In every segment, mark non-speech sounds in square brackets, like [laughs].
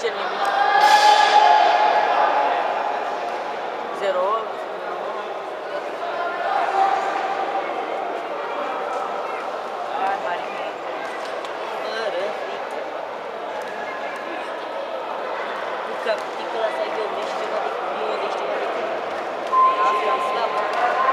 de anime. Zerou. Piccolo sai de um destino de comida, destino de comida. Nossa, nossa, nossa.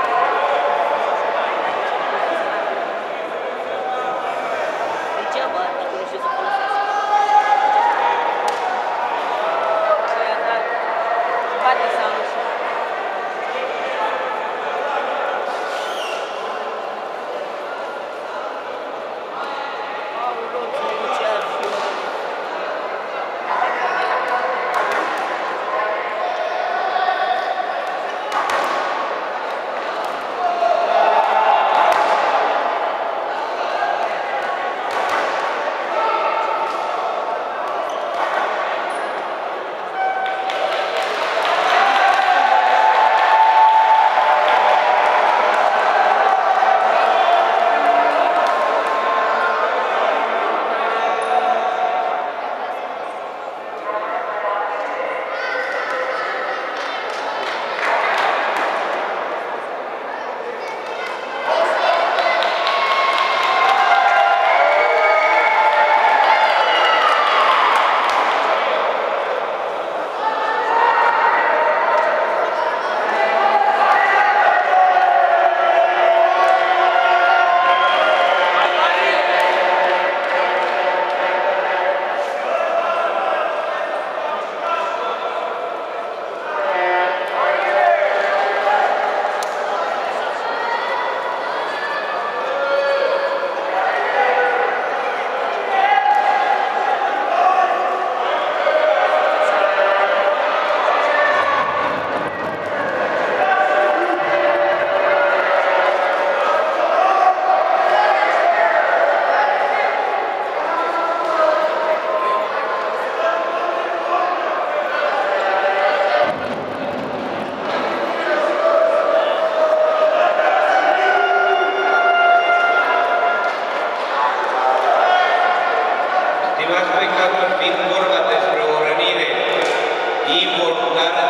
Hogar [laughs]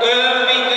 恩兵的